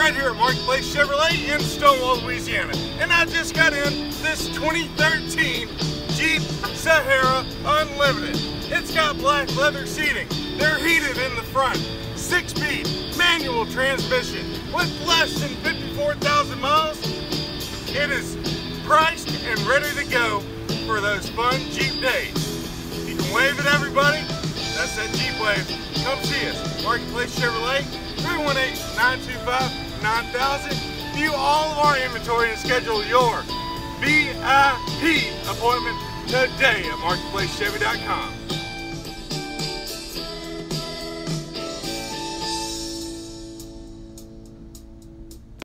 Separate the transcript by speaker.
Speaker 1: right here at Marketplace Chevrolet in Stonewall, Louisiana. And I just got in this 2013 Jeep Sahara Unlimited. It's got black leather seating. They're heated in the front. Six-speed manual transmission with less than 54,000 miles. It is priced and ready to go for those fun Jeep days. You can wave at That's that Jeep wave. Come see us. Marketplace Chevrolet, 318-925-9000. View all of our inventory and schedule your VIP appointment today at marketplacechevy.com.